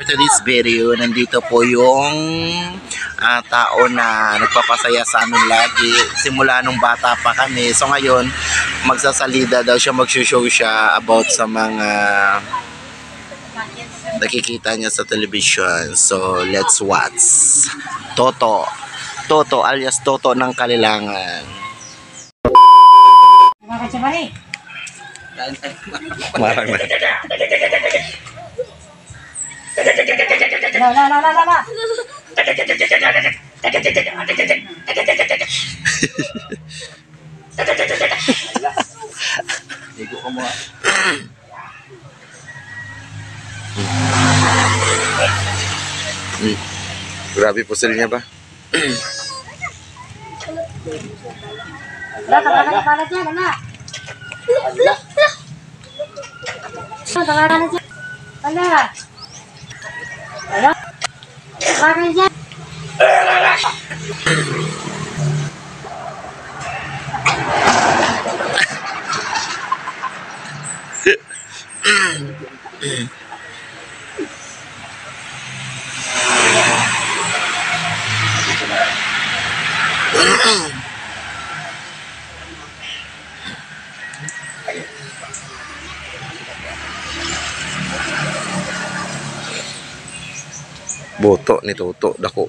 For today's video, nandito po yung ah, tao na nagpapasaya sa amin lagi. Simula nung bata pa kami. So ngayon, magsasalida daw siya, magsushow siya about sa mga nakikita niya sa television. So, let's watch. Toto. Toto alias Toto ng Kalilangan. Marang na. Nah, posisinya apa? Grabe po? Lah. Lah, panasnya. Niya. Ala. Ala. Tagalan Boto ni Toto, dako.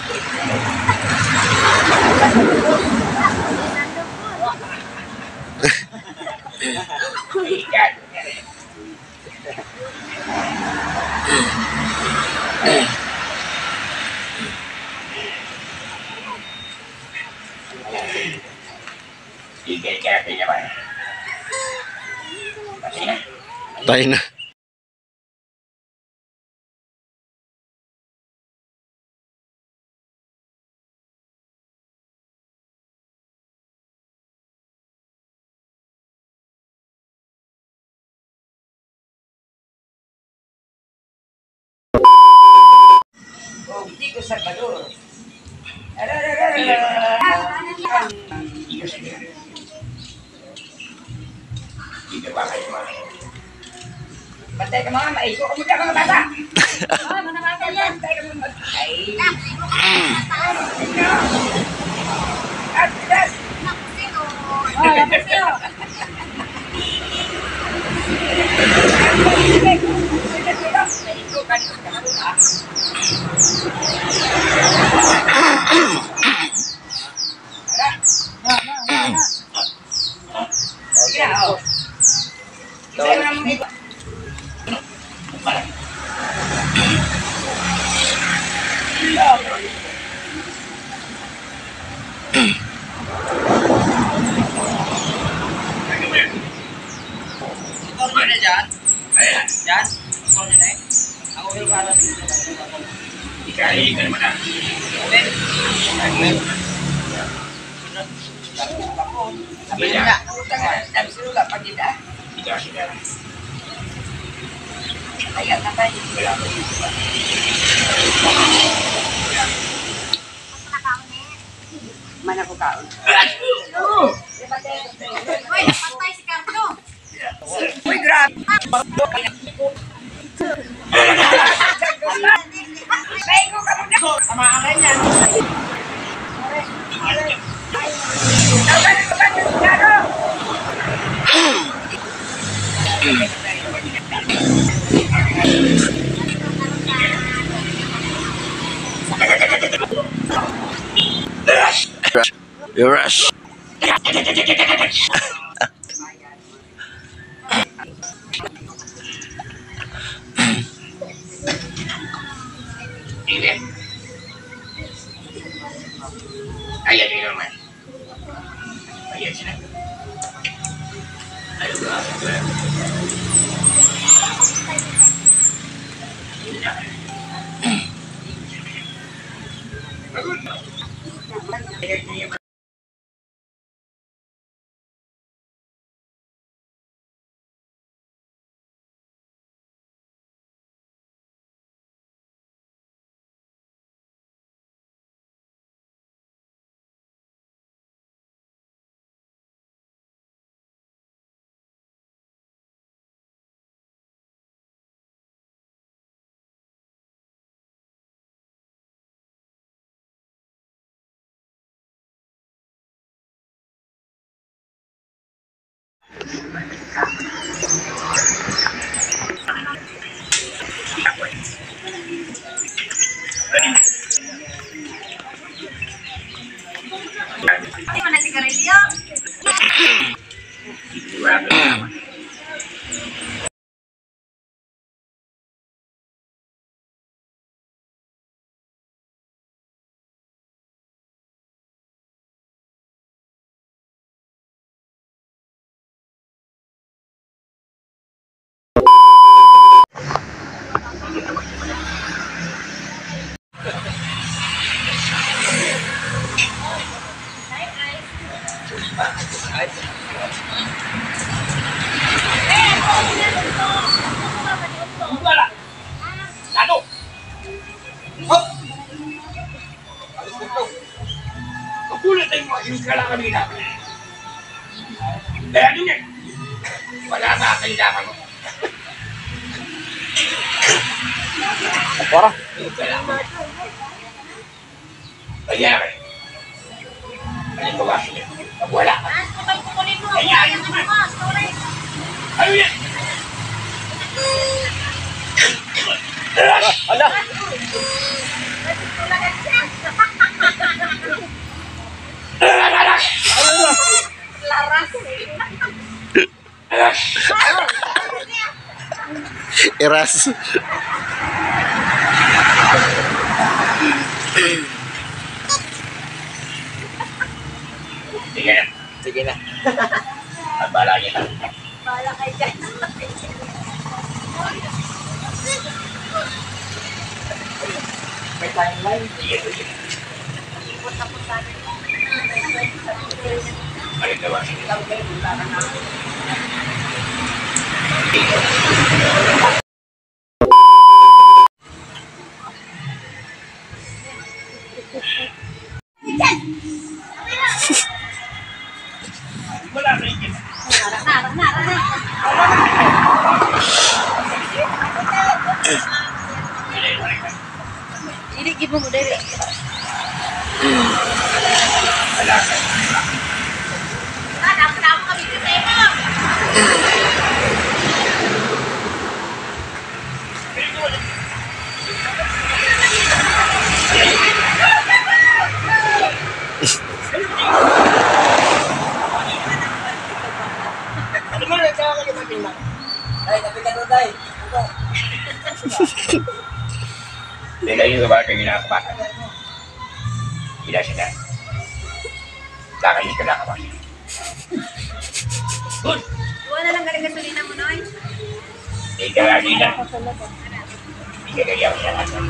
Tayo na. Bantay ka mga maiko ka mga mga bata. Yan. Bantay ka mga ay. At Oh, lapos niyo. maiko ka ni ka Na, na, na, na. Sige oh. Ikaw na mo ito. Ikaw mo na dyan? Ayan. Dyan? Ikaw na na eh. Ako yung para sa ito. Ikali ka naman ah. Ben. Ben. Sabi nila, sabi sila, pag hindi ah. Ayan na tayo. Mana ko kaon. Uy, patay si Carlo. Uy, grabe. Bago ka muna. Tamaan yan. Tawagan ko ba yung sigaro? Rush. Ayaw ba? Hindi Magulat na yung yung kala kanina. Kaya din yan. Wala ka kailangan mo. Para. Kailangan. Kaya ka. Ano ba ba? Wala ka. Kapag kukunin mo. Ay, Wala ayun naman. mo. Sorry. Ano yan? Iras. Sige na. Sige na. At bala niya na. Bala kayo dyan. May timeline. Sige, sige. Punta-punta na yun. Balik na ba? Wala Lakay ka nakakabakan. Good! Iwan na lang galing gasolina mo, Noy. Hindi ka lagi na. Hindi ka kaya siya natin.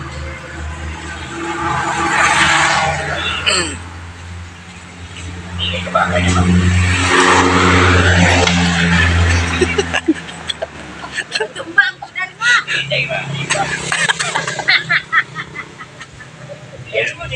Hindi ka ba kaya naman? Tumba ang kudal mo. Hindi ba? Hindi ba? Yes mo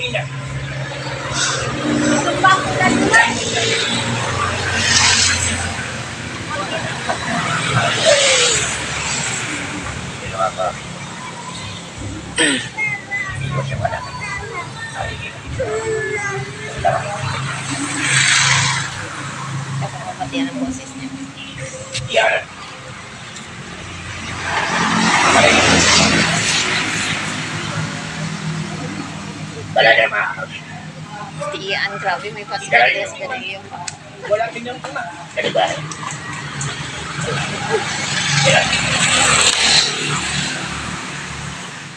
grabe. Grabe, may pastillas ka na yung Wala din yung tama. Kani ba? Kaya.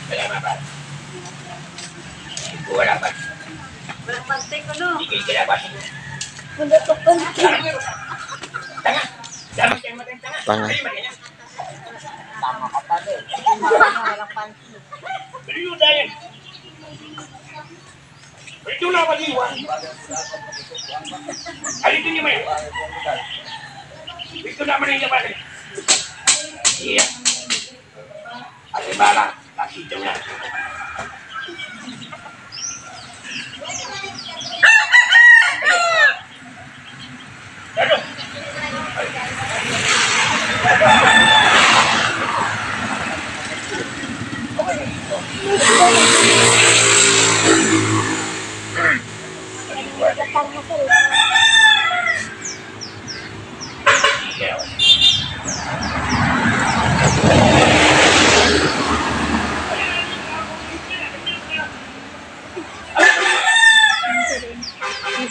Kaya nga ba? Wala ba? Walang pantay ko, no? Hindi kayo kinapas. Wala to pantay. Tanga! Dapat kayo matang tanga. Tanga. Ay, maganda. Tama ka pa din. Walang pantay. Pero yun dahil. Pero ito na maliwan. Alito niyo may. Ito naman ang yaman. Iya. At bala, nakita na. Ano? Iya.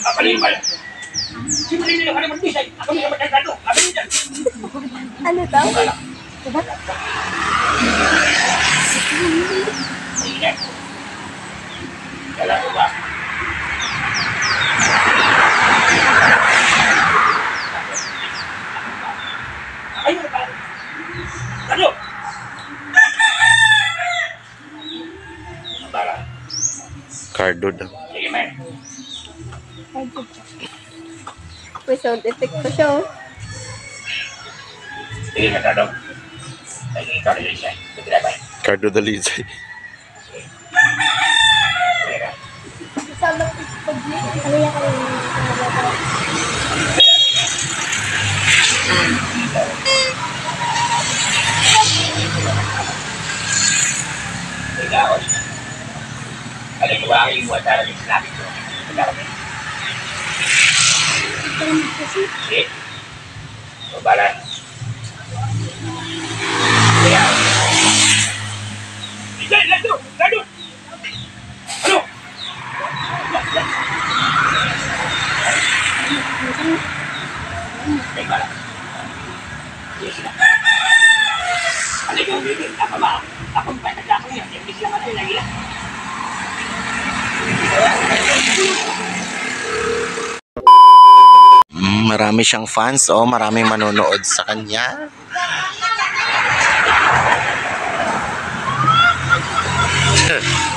Apa ni mal? Sino rin yung halaman bisay? Ako ni kamatay dado. Ako ni dyan. Ano daw? Wala. Ingat. Kala ko ba? Ayun ba? Ano? Bara. Cardo daw. Sige, man. May sound effect pa siya, oh. Sige, katado. Ay, ikaw rin siya. Sige, ba? Cardo. Sige ano yan kayo Ikaw. Ano yung ba ang iwan sa akin? Sinabi ko. Sige. Ikaw. Sige, lado! Lado! Ano? Teka lang. Sila. Ano yung bibig? Ako ba? Ako ba? Nagkako niya. Yung bigla ka na ilan. Mm, marami siyang fans, oh. Maraming manonood sa kanya.